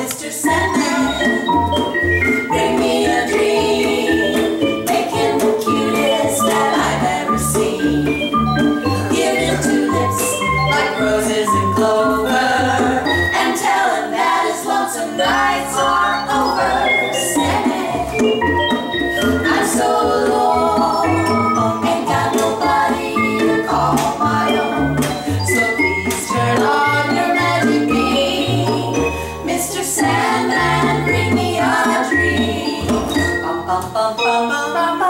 Mr. Sandman, bring me a dream, make the cutest that I've ever seen. Give him two lips like roses and clover. and bring me a tree. Bum, bum, bum,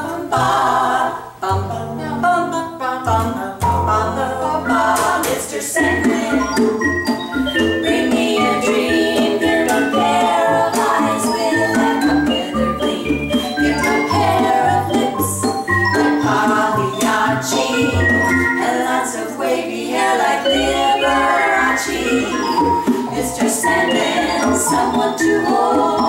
Mr. Sandman, someone to hold.